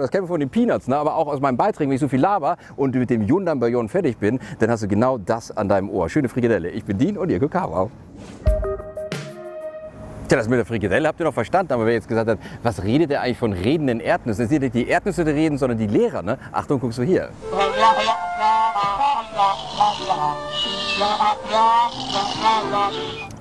Das kennen wir von den Peanuts, ne? aber auch aus meinen Beiträgen, wenn ich so viel laber und mit dem Hyundai Bayon fertig bin, dann hast du genau das an deinem Ohr. Schöne Frikadelle. Ich bin Dean und ihr Kava. Tja, das mit der Frikadelle habt ihr noch verstanden, aber wer jetzt gesagt hat, was redet er eigentlich von redenden Erdnüssen? Das sind nicht die Erdnüsse, die reden, sondern die Lehrer. Ne? Achtung, guckst du hier.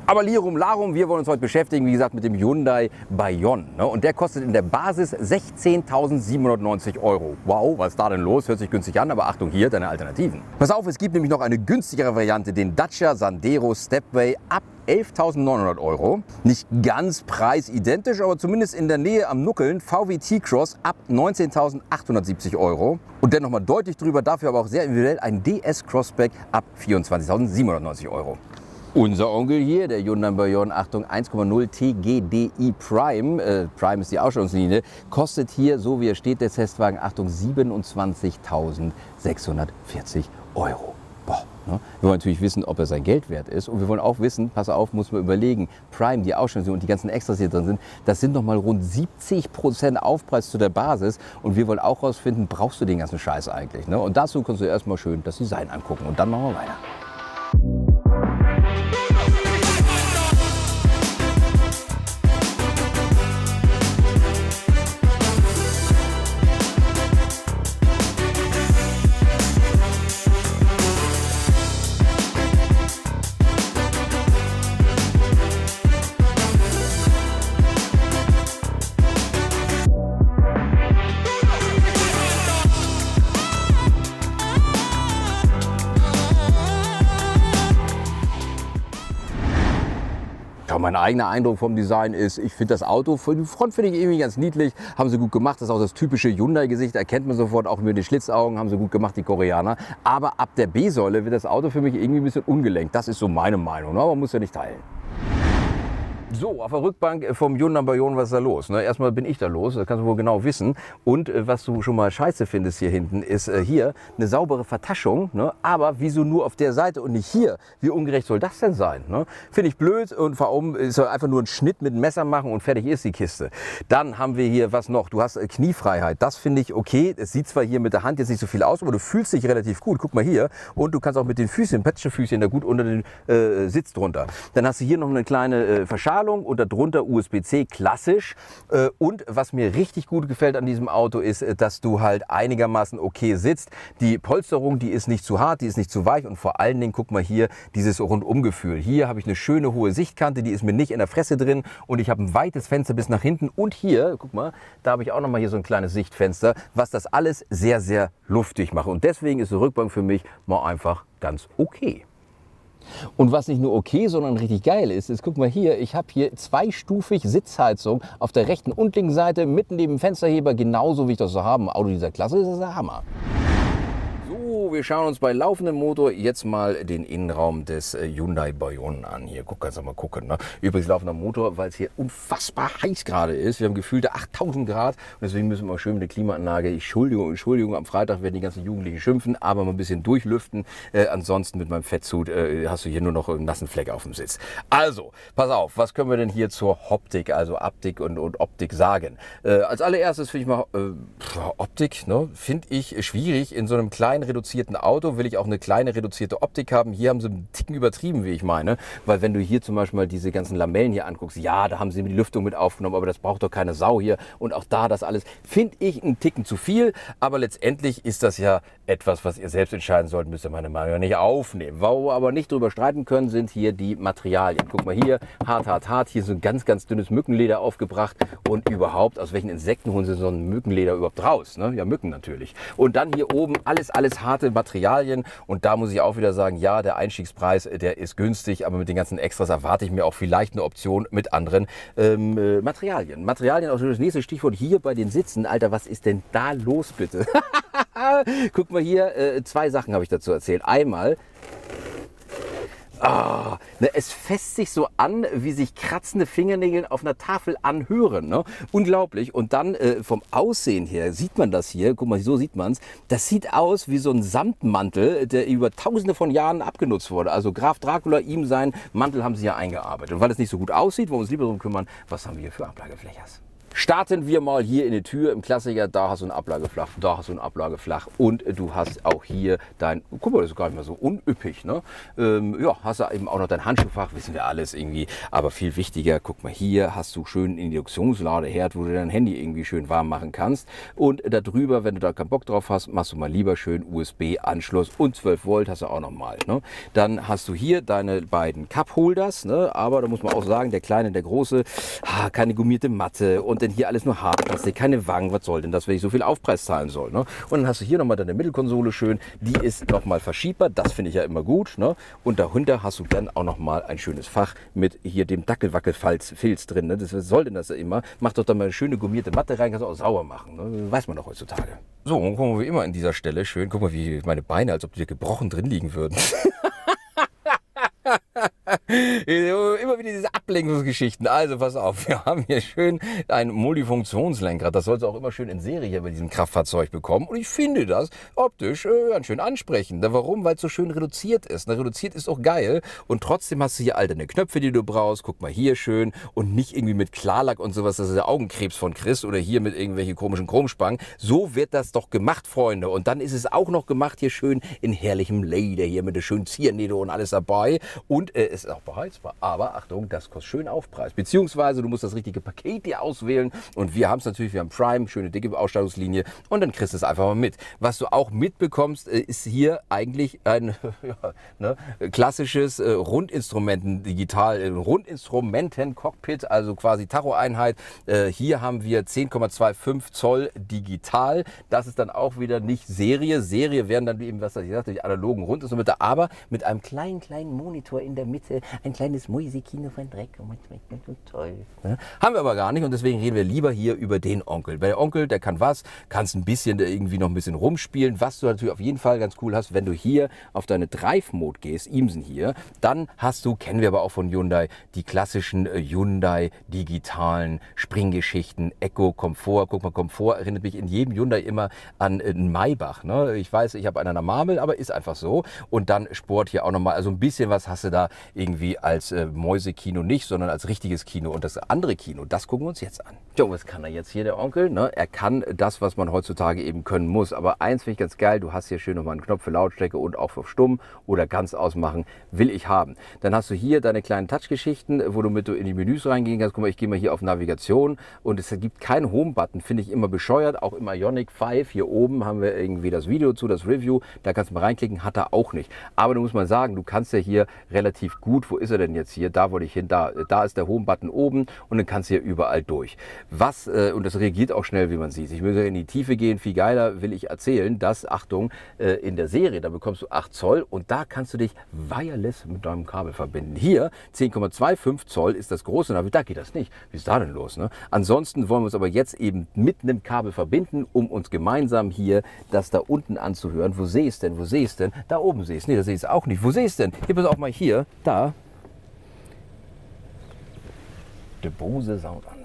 Aber Lirum Larum, wir wollen uns heute beschäftigen, wie gesagt, mit dem Hyundai Bayon. Ne? Und der kostet in der Basis 16.790 Euro. Wow, was ist da denn los? Hört sich günstig an, aber Achtung, hier deine Alternativen. Pass auf, es gibt nämlich noch eine günstigere Variante, den Dacia Sandero Stepway ab 11.900 Euro. Nicht ganz preisidentisch, aber zumindest in der Nähe am Nuckeln. VW T-Cross ab 19.870 Euro. Und dann nochmal deutlich drüber, dafür aber auch sehr individuell ein DS Crossback ab 24.790 Euro. Unser Onkel hier, der Hyundai Bayon, Achtung, 1,0 TGDI Prime, äh, Prime ist die Ausstellungslinie, kostet hier, so wie er steht, der Testwagen, Achtung, 27.640 Euro. Boah, ne? Wir wollen natürlich wissen, ob er sein Geld wert ist. Und wir wollen auch wissen, pass auf, muss man überlegen, Prime, die Ausstellung und die ganzen Extras, die drin sind, das sind noch mal rund 70 Prozent Aufpreis zu der Basis. Und wir wollen auch herausfinden, brauchst du den ganzen Scheiß eigentlich? Ne? Und dazu kannst du erstmal schön das Design angucken. Und dann machen wir weiter. Eigener Eindruck vom Design ist, ich finde das Auto, die Front finde ich irgendwie ganz niedlich, haben sie gut gemacht. Das ist auch das typische Hyundai-Gesicht, erkennt man sofort, auch mit den Schlitzaugen haben sie gut gemacht, die Koreaner. Aber ab der B-Säule wird das Auto für mich irgendwie ein bisschen ungelenkt. Das ist so meine Meinung, ne? aber man muss ja nicht teilen. So, auf der Rückbank vom Hyundai Bayon, was ist da los? Ne? Erstmal bin ich da los, das kannst du wohl genau wissen. Und äh, was du schon mal scheiße findest hier hinten, ist äh, hier eine saubere Vertaschung. Ne? Aber wieso nur auf der Seite und nicht hier? Wie ungerecht soll das denn sein? Ne? Finde ich blöd und vor allem äh, soll einfach nur einen Schnitt mit einem Messer machen und fertig ist die Kiste. Dann haben wir hier was noch. Du hast äh, Kniefreiheit. Das finde ich okay. Es sieht zwar hier mit der Hand jetzt nicht so viel aus, aber du fühlst dich relativ gut. Guck mal hier. Und du kannst auch mit den Füßchen, Patschenfüßchen da gut unter den äh, Sitz drunter. Dann hast du hier noch eine kleine äh, Verschalung Bestrahlung und darunter USB-C klassisch. Äh, und was mir richtig gut gefällt an diesem Auto ist, äh, dass du halt einigermaßen okay sitzt. Die Polsterung, die ist nicht zu hart, die ist nicht zu weich und vor allen Dingen, guck mal hier, dieses Rundumgefühl. Hier habe ich eine schöne hohe Sichtkante, die ist mir nicht in der Fresse drin und ich habe ein weites Fenster bis nach hinten und hier, guck mal, da habe ich auch noch mal hier so ein kleines Sichtfenster, was das alles sehr, sehr luftig macht. Und deswegen ist die Rückbank für mich mal einfach ganz okay. Und was nicht nur okay, sondern richtig geil ist, ist, guck mal hier, ich habe hier zweistufig Sitzheizung auf der rechten und linken Seite, mitten neben dem Fensterheber, genauso wie ich das so habe. Ein Auto dieser Klasse ist das der Hammer wir schauen uns bei laufendem Motor jetzt mal den Innenraum des äh, Hyundai Bayon an. Hier, guck, kannst du mal gucken. Ne? Übrigens laufender Motor, weil es hier unfassbar heiß gerade ist. Wir haben gefühlte 8000 Grad und deswegen müssen wir schön mit der Klimaanlage, Entschuldigung, Entschuldigung, am Freitag werden die ganzen Jugendlichen schimpfen, aber mal ein bisschen durchlüften. Äh, ansonsten mit meinem Fettzut äh, hast du hier nur noch einen nassen Fleck auf dem Sitz. Also, pass auf, was können wir denn hier zur Optik, also Aptik und, und Optik sagen? Äh, als allererstes finde ich mal, äh, Optik, ne, finde ich schwierig in so einem kleinen reduzierten reduzierten Auto will ich auch eine kleine reduzierte Optik haben. Hier haben sie einen Ticken übertrieben, wie ich meine. Weil wenn du hier zum Beispiel mal diese ganzen Lamellen hier anguckst, ja, da haben sie die Lüftung mit aufgenommen, aber das braucht doch keine Sau hier. Und auch da das alles, finde ich einen Ticken zu viel. Aber letztendlich ist das ja etwas, was ihr selbst entscheiden sollt, müsst ihr meine Meinung nicht aufnehmen. Wo wir aber nicht drüber streiten können, sind hier die Materialien. Guck mal hier, hart, hart, hart. Hier so ein ganz, ganz dünnes Mückenleder aufgebracht. Und überhaupt, aus welchen Insekten holen sie so ein Mückenleder überhaupt raus? Ne? Ja, Mücken natürlich. Und dann hier oben alles, alles harte harte Materialien. Und da muss ich auch wieder sagen, ja, der Einstiegspreis, äh, der ist günstig, aber mit den ganzen Extras erwarte ich mir auch vielleicht eine Option mit anderen ähm, äh, Materialien. Materialien, auch das nächste Stichwort hier bei den Sitzen. Alter, was ist denn da los bitte? Guck mal hier, äh, zwei Sachen habe ich dazu erzählt. Einmal, Ah, ne, es fässt sich so an, wie sich kratzende Fingernägel auf einer Tafel anhören. Ne? Unglaublich. Und dann äh, vom Aussehen her sieht man das hier. Guck mal, so sieht man es. Das sieht aus wie so ein Samtmantel, der über tausende von Jahren abgenutzt wurde. Also Graf Dracula, ihm sein Mantel haben sie ja eingearbeitet. Und weil es nicht so gut aussieht, wollen wir uns lieber darum kümmern, was haben wir hier für Ablageflächers. Starten wir mal hier in die Tür im Klassiker. Da hast du ein Ablageflach, da hast du ein Ablageflach und du hast auch hier dein, guck mal, das ist gar nicht mal so unüppig. Ne? Ähm, ja, hast du eben auch noch dein Handschuhfach, wissen wir alles irgendwie. Aber viel wichtiger, guck mal, hier hast du schön einen Induktionsladeherd, wo du dein Handy irgendwie schön warm machen kannst. Und da drüber, wenn du da keinen Bock drauf hast, machst du mal lieber schön USB-Anschluss und 12 Volt hast du auch noch mal. Ne? Dann hast du hier deine beiden Cup-Holders, ne? aber da muss man auch sagen, der kleine, der große, keine gummierte Matte und dann hier alles nur Hartplastik, keine Wangen, was soll denn das, wenn ich so viel Aufpreis zahlen soll. Ne? Und dann hast du hier nochmal deine Mittelkonsole schön, die ist nochmal verschiebbar, das finde ich ja immer gut. Ne? Und dahinter hast du dann auch nochmal ein schönes Fach mit hier dem Dackelwackelfilz drin. Ne? Das, was soll denn das immer? Mach doch da mal eine schöne gummierte Matte rein, kannst du auch sauer machen. Ne? Weiß man doch heutzutage. So, und gucken wir wie immer an dieser Stelle schön. Guck mal, wie meine Beine, als ob die gebrochen drin liegen würden. Immer wieder diese Ablenkungsgeschichten. Also pass auf, wir haben hier schön ein Multifunktionslenkrad. Das sollst du auch immer schön in Serie hier bei diesem Kraftfahrzeug bekommen. Und ich finde das optisch äh, ganz schön ansprechend. Warum? Weil es so schön reduziert ist. Na, reduziert ist auch geil. Und trotzdem hast du hier all deine Knöpfe, die du brauchst. Guck mal hier schön. Und nicht irgendwie mit Klarlack und sowas. Das ist der Augenkrebs von Chris. Oder hier mit irgendwelchen komischen Chromspangen. So wird das doch gemacht, Freunde. Und dann ist es auch noch gemacht hier schön in herrlichem Leder. Hier mit der schönen Ziernähte und alles dabei. Und äh, es ist auch beheizbar. Aber Achtung, das kostet schön Aufpreis. Beziehungsweise du musst das richtige Paket dir auswählen. Und wir haben es natürlich, wir haben Prime, schöne dicke Ausstattungslinie. Und dann kriegst du es einfach mal mit. Was du auch mitbekommst, äh, ist hier eigentlich ein ja, ne, klassisches äh, Rundinstrumenten digital, äh, Rundinstrumenten-Cockpit, also quasi Tacho-Einheit. Äh, hier haben wir 10,25 Zoll digital. Das ist dann auch wieder nicht Serie. Serie wären dann eben, was ich sagte, die analogen Rundinstrumente, aber mit einem kleinen, kleinen Monitor in der Mitte ein kleines Mäusekino von Dreck. Toll. Ja, haben wir aber gar nicht und deswegen reden wir lieber hier über den Onkel. Weil der Onkel, der kann was, kannst ein bisschen irgendwie noch ein bisschen rumspielen. Was du natürlich auf jeden Fall ganz cool hast, wenn du hier auf deine Drive-Mode gehst, Imsen hier, dann hast du, kennen wir aber auch von Hyundai, die klassischen äh, Hyundai digitalen Springgeschichten, Eco, Komfort. Guck mal, Komfort erinnert mich in jedem Hyundai immer an äh, einen Maybach. Ne? Ich weiß, ich habe einen an der Marmel, aber ist einfach so. Und dann Sport hier auch nochmal, also ein bisschen was hast du da irgendwie als äh, Mäusekino nicht, sondern als richtiges Kino. Und das andere Kino, das gucken wir uns jetzt an. Jo, was kann er jetzt hier, der Onkel? Ne? Er kann das, was man heutzutage eben können muss. Aber eins finde ich ganz geil, du hast hier schön nochmal einen Knopf für Lautstärke und auch für Stumm oder ganz ausmachen, will ich haben. Dann hast du hier deine kleinen Touch-Geschichten, wo du mit in die Menüs reingehen kannst. Guck mal, ich gehe mal hier auf Navigation und es gibt keinen Home-Button, finde ich immer bescheuert. Auch im Ionic 5 hier oben haben wir irgendwie das Video zu, das Review. Da kannst du mal reinklicken, hat er auch nicht. Aber du musst mal sagen, du kannst ja hier relativ gut, wo ist er denn jetzt hier? Da wollte ich hin, da, da ist der Home-Button oben und dann kannst du hier überall durch. Was, äh, und das reagiert auch schnell, wie man sieht. Ich will in die Tiefe gehen, viel geiler will ich erzählen, dass, Achtung, äh, in der Serie, da bekommst du 8 Zoll und da kannst du dich wireless mit deinem Kabel verbinden. Hier 10,25 Zoll ist das große Navi, da geht das nicht. Wie ist da denn los? Ne? Ansonsten wollen wir uns aber jetzt eben mit einem Kabel verbinden, um uns gemeinsam hier das da unten anzuhören. Wo sehe ich es denn? Wo sehe ich es denn? Da oben sehe ich es. Nee, da sehe ich es auch nicht. Wo sehe ich es denn? Hier, pass auch mal hier. Da. Der Bose Soundanlage.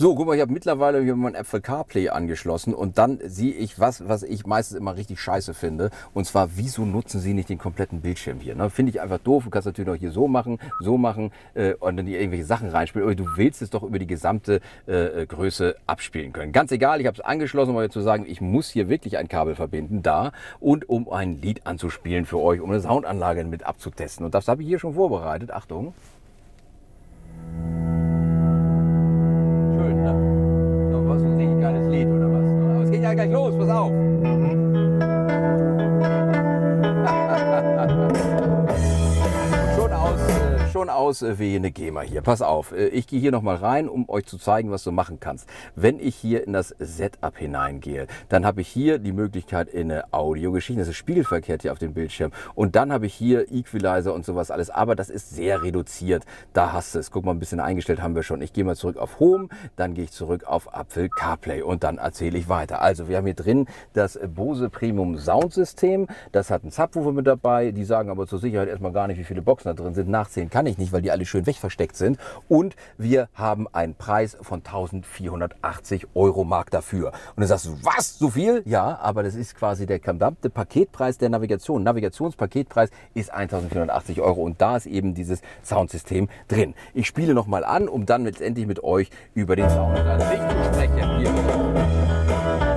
So, guck mal, ich habe mittlerweile hier mein Apple CarPlay angeschlossen und dann sehe ich was, was ich meistens immer richtig scheiße finde. Und zwar, wieso nutzen sie nicht den kompletten Bildschirm hier? Ne? Finde ich einfach doof. Du kannst natürlich auch hier so machen, so machen äh, und dann die irgendwelche Sachen reinspielen. Aber du willst es doch über die gesamte äh, Größe abspielen können. Ganz egal, ich habe es angeschlossen, um euch zu sagen, ich muss hier wirklich ein Kabel verbinden, da und um ein Lied anzuspielen für euch, um eine Soundanlage mit abzutesten. Und das habe ich hier schon vorbereitet. Achtung. Gleich los, pass auf. Schon aus äh, wie eine GEMA hier. Pass auf, äh, ich gehe hier nochmal rein, um euch zu zeigen, was du machen kannst. Wenn ich hier in das Setup hineingehe, dann habe ich hier die Möglichkeit in eine Audiogeschichte, das ist spiegelverkehrt hier auf dem Bildschirm. Und dann habe ich hier Equalizer und sowas alles, aber das ist sehr reduziert. Da hast du es. Guck mal, ein bisschen eingestellt haben wir schon. Ich gehe mal zurück auf Home, dann gehe ich zurück auf Apfel CarPlay und dann erzähle ich weiter. Also wir haben hier drin das Bose Premium Soundsystem. Das hat einen Subwoofer mit dabei. Die sagen aber zur Sicherheit erstmal gar nicht, wie viele Boxen da drin sind. Nachzählen kann ich ich nicht, weil die alle schön wegversteckt sind. Und wir haben einen Preis von 1480 Euro Mark dafür. Und dann sagst du, was, so viel? Ja, aber das ist quasi der gesamte Paketpreis der Navigation. Navigationspaketpreis ist 1480 Euro und da ist eben dieses Soundsystem drin. Ich spiele nochmal an, um dann letztendlich mit euch über den Sound zu sprechen. Hier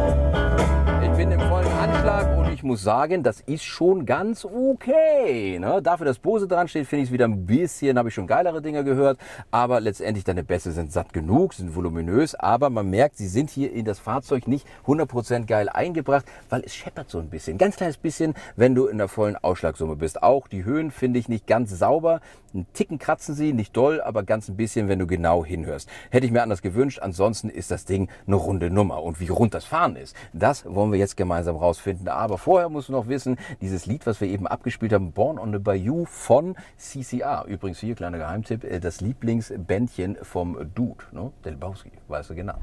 ich muss sagen, das ist schon ganz okay. Ne? Dafür, dass Bose dran steht, finde ich es wieder ein bisschen, habe ich schon geilere Dinge gehört. Aber letztendlich deine Bässe sind satt genug, sind voluminös. Aber man merkt, sie sind hier in das Fahrzeug nicht 100% geil eingebracht, weil es scheppert so ein bisschen. Ganz kleines bisschen, wenn du in der vollen Ausschlagsumme bist. Auch die Höhen finde ich nicht ganz sauber. Ein Ticken kratzen sie, nicht doll, aber ganz ein bisschen, wenn du genau hinhörst. Hätte ich mir anders gewünscht. Ansonsten ist das Ding eine runde Nummer. Und wie rund das Fahren ist, das wollen wir jetzt gemeinsam rausfinden. Aber vorher musst du noch wissen, dieses Lied, was wir eben abgespielt haben, Born on the Bayou von CCR. Übrigens hier, kleiner Geheimtipp, äh, das Lieblingsbändchen vom Dude, ne? Del Bowski, weißt du genau.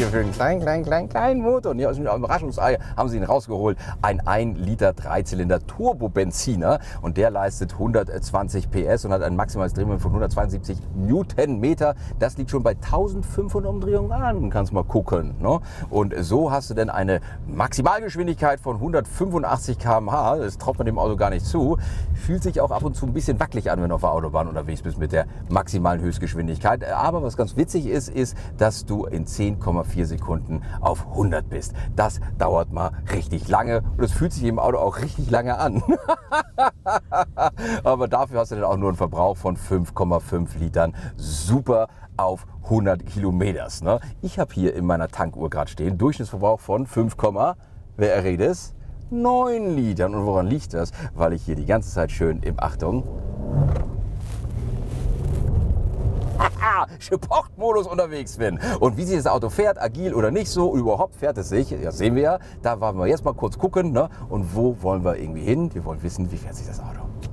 Hier für einen kleinen, kleinen, kleinen, kleinen Motor? Und hier aus dem Überraschungsei haben sie ihn rausgeholt. Ein 1 Liter Dreizylinder Turbo-Benziner und der leistet 120 PS und hat ein maximales Drehmoment von 172 Newtonmeter. Das liegt schon bei 1500 Umdrehungen an. Kannst mal gucken. Ne? Und so hast du dann eine Maximalgeschwindigkeit von 185 km/h. Das traut man dem Auto gar nicht zu. Fühlt sich auch ab und zu ein bisschen wackelig an, wenn du auf der Autobahn unterwegs bist mit der maximalen Höchstgeschwindigkeit. Aber was ganz witzig ist, ist, dass du in 10,4 Sekunden auf 100 bist. Das dauert mal richtig lange und es fühlt sich im Auto auch richtig lange an. Aber dafür hast du dann auch nur einen Verbrauch von 5,5 Litern. Super auf 100 Kilometers. Ne? Ich habe hier in meiner Tankuhr gerade stehen Durchschnittsverbrauch von 5, wer errät es? 9 Litern. Und woran liegt das? Weil ich hier die ganze Zeit schön im Achtung Sportmodus unterwegs bin. Und wie sich das Auto fährt, agil oder nicht so, überhaupt fährt es sich, das sehen wir ja. Da wollen wir jetzt mal kurz gucken. Ne? Und wo wollen wir irgendwie hin? Wir wollen wissen, wie fährt sich das Auto.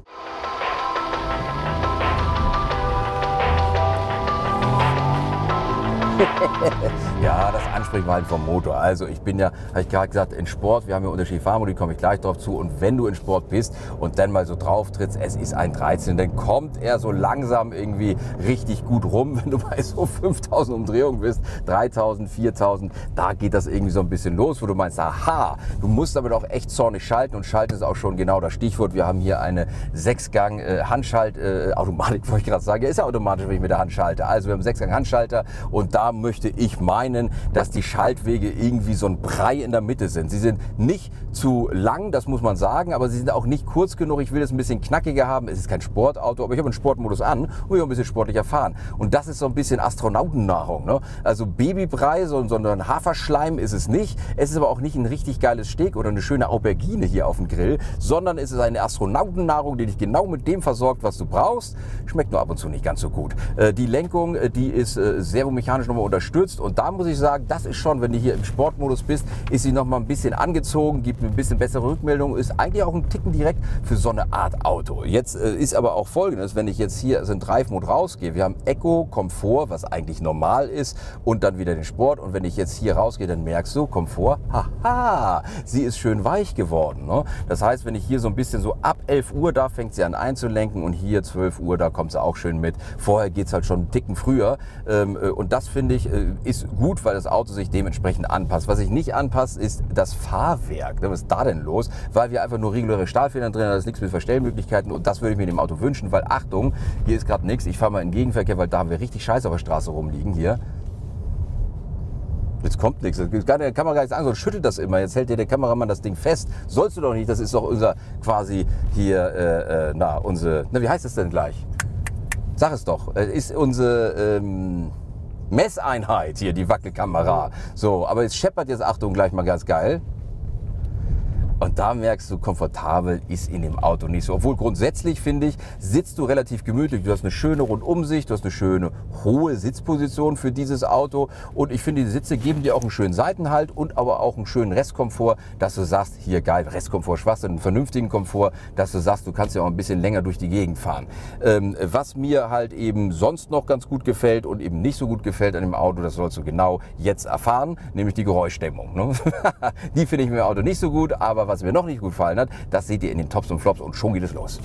Ja, das Ansprechverhalten vom Motor. Also ich bin ja, habe ich gerade gesagt, in Sport, wir haben ja unterschiedliche Fahrmodi, komme ich gleich drauf zu. Und wenn du in Sport bist und dann mal so drauf trittst, es ist ein 13, dann kommt er so langsam irgendwie richtig gut rum. Wenn du bei so 5000 Umdrehungen bist, 3000, 4000, da geht das irgendwie so ein bisschen los, wo du meinst, aha, du musst aber doch echt zornig schalten und schalten ist auch schon genau das Stichwort. Wir haben hier eine Sechsgang äh, Handschalt, äh, Automatik, wollte ich gerade sagen. Ja, ist ja automatisch, wenn ich mit der Hand schalte. Also wir haben Sechsgang Handschalter und da möchte ich meinen, dass die Schaltwege irgendwie so ein Brei in der Mitte sind. Sie sind nicht zu lang, das muss man sagen, aber sie sind auch nicht kurz genug. Ich will es ein bisschen knackiger haben. Es ist kein Sportauto, aber ich habe einen Sportmodus an und ich will ein bisschen sportlicher fahren. Und das ist so ein bisschen Astronautennahrung. Ne? Also Babybrei, so, sondern Haferschleim ist es nicht. Es ist aber auch nicht ein richtig geiles Steak oder eine schöne Aubergine hier auf dem Grill, sondern es ist eine Astronautennahrung, die dich genau mit dem versorgt, was du brauchst. Schmeckt nur ab und zu nicht ganz so gut. Äh, die Lenkung, äh, die ist äh, servomechanisch nochmal unterstützt. Und da muss ich sagen, das ist schon, wenn du hier im Sportmodus bist, ist sie noch mal ein bisschen angezogen, gibt ein bisschen bessere Rückmeldung, ist eigentlich auch ein Ticken direkt für so eine Art Auto. Jetzt äh, ist aber auch folgendes, wenn ich jetzt hier in Drive-Mode rausgehe, wir haben Eco, Komfort, was eigentlich normal ist, und dann wieder den Sport. Und wenn ich jetzt hier rausgehe, dann merkst du, Komfort, haha, sie ist schön weich geworden. Ne? Das heißt, wenn ich hier so ein bisschen so ab 11 Uhr, da fängt sie an einzulenken und hier 12 Uhr, da kommt sie auch schön mit. Vorher geht es halt schon einen Ticken früher. Ähm, äh, und das finde ich, äh, ist gut, weil das Auto sich dementsprechend anpasst. Was sich nicht anpasst, ist das Fahrwerk. Was ist da denn los? Weil wir einfach nur reguläre Stahlfedern drin haben, da ist nichts mit Verstellmöglichkeiten und das würde ich mir dem Auto wünschen, weil Achtung, hier ist gerade nichts. Ich fahre mal in den Gegenverkehr, weil da haben wir richtig Scheiße auf der Straße rumliegen hier. Jetzt kommt nichts. Das der Kamera gar nichts an, sonst schüttelt das immer. Jetzt hält dir der Kameramann das Ding fest. Sollst du doch nicht. Das ist doch unser quasi hier, äh, äh, na, unsere, na, wie heißt es denn gleich? Sag es doch. Äh, ist unsere, ähm, Messeinheit hier, die Wackelkamera. So, aber jetzt scheppert jetzt, Achtung, gleich mal ganz geil. Und da merkst du, komfortabel ist in dem Auto nicht so. Obwohl grundsätzlich finde ich, sitzt du relativ gemütlich. Du hast eine schöne Rundumsicht, du hast eine schöne hohe Sitzposition für dieses Auto. Und ich finde, die Sitze geben dir auch einen schönen Seitenhalt und aber auch einen schönen Restkomfort, dass du sagst, hier geil, Restkomfort, Schwachsinn, einen vernünftigen Komfort, dass du sagst, du kannst ja auch ein bisschen länger durch die Gegend fahren. Ähm, was mir halt eben sonst noch ganz gut gefällt und eben nicht so gut gefällt an dem Auto, das sollst du genau jetzt erfahren, nämlich die Geräuschdämmung. Ne? die finde ich mir im Auto nicht so gut, aber was mir noch nicht gut gefallen hat, das seht ihr in den Tops und Flops und schon geht es los.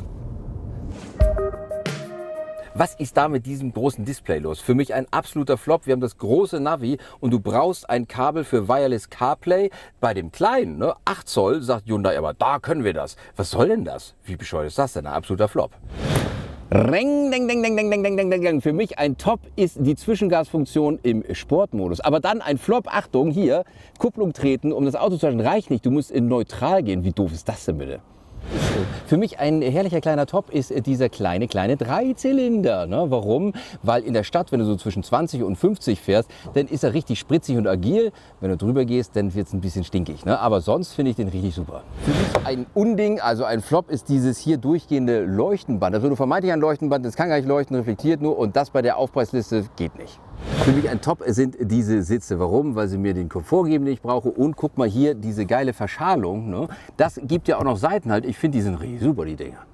Was ist da mit diesem großen Display los? Für mich ein absoluter Flop. Wir haben das große Navi und du brauchst ein Kabel für Wireless CarPlay. Bei dem kleinen, ne, 8 Zoll, sagt Hyundai, aber da können wir das. Was soll denn das? Wie bescheuert ist das denn? Ein absoluter Flop. Reng, deng, deng, deng, deng, deng, deng, deng, deng. Für mich ein Top ist die Zwischengasfunktion im Sportmodus. Aber dann ein Flop, Achtung, hier, Kupplung treten, um das Auto zu halten, reicht nicht. Du musst in neutral gehen. Wie doof ist das denn bitte? Für mich ein herrlicher kleiner Top ist dieser kleine, kleine Dreizylinder. Ne? Warum? Weil in der Stadt, wenn du so zwischen 20 und 50 fährst, dann ist er richtig spritzig und agil. Wenn du drüber gehst, dann wird es ein bisschen stinkig. Ne? Aber sonst finde ich den richtig super. Für mich ein Unding, also ein Flop, ist dieses hier durchgehende Leuchtenband. Das würde vermeintlich ein Leuchtenband, das kann gar nicht leuchten, reflektiert nur und das bei der Aufpreisliste geht nicht. Für mich ein Top sind diese Sitze. Warum? Weil sie mir den Komfort geben, den ich brauche. Und guck mal hier, diese geile Verschalung. Ne? Das gibt ja auch noch Seitenhalt. Ich finde, die sind super, die Dinger.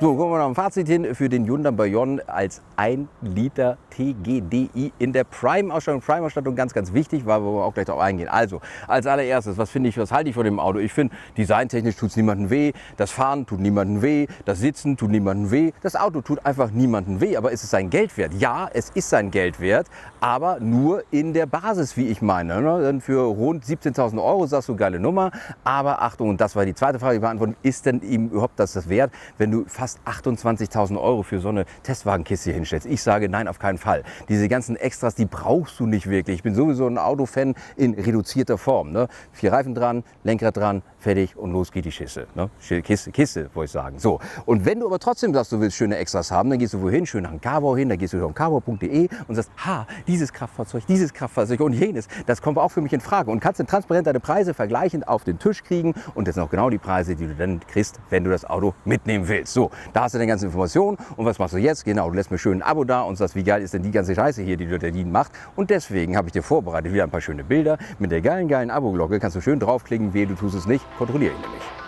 So, kommen wir noch ein Fazit hin für den Hyundai Bayon als 1 Liter TGDI in der Prime-Ausstattung. Prime-Ausstattung ganz, ganz wichtig, weil wir auch gleich darauf eingehen. Also, als allererstes, was finde ich, was halte ich von dem Auto? Ich finde, designtechnisch tut es niemandem weh, das Fahren tut niemandem weh, das Sitzen tut niemandem weh, das Auto tut einfach niemandem weh, aber ist es sein Geld wert? Ja, es ist sein Geld wert, aber nur in der Basis, wie ich meine. Ne? Denn für rund 17.000 Euro sagst du, geile Nummer, aber Achtung, und das war die zweite Frage, die beantworten, ist denn ihm überhaupt das, das wert, wenn du fast fast 28.000 Euro für so eine Testwagenkiste hinstellst. Ich sage nein, auf keinen Fall. Diese ganzen Extras, die brauchst du nicht wirklich. Ich bin sowieso ein Autofan in reduzierter Form. Ne? Vier Reifen dran, Lenkrad dran, fertig und los geht die Schisse. Ne? Kiste, Kiste, wollte ich sagen. So. Und wenn du aber trotzdem sagst, du willst schöne Extras haben, dann gehst du wohin? Schön nach dem Carvau hin, dann gehst du auf carvau.de und sagst, ha, dieses Kraftfahrzeug, dieses Kraftfahrzeug und jenes, das kommt auch für mich in Frage. Und kannst dann transparent deine Preise vergleichend auf den Tisch kriegen und das sind auch genau die Preise, die du dann kriegst, wenn du das Auto mitnehmen willst. So, da hast du die ganze Information. Und was machst du jetzt? Genau, du lässt mir schön ein Abo da und sagst, wie geil ist denn die ganze Scheiße hier, die Jotardin macht. Und deswegen habe ich dir vorbereitet wieder ein paar schöne Bilder. Mit der geilen, geilen Abo-Glocke kannst du schön draufklicken. Wehe, du tust es nicht. Kontrolliere ihn nämlich.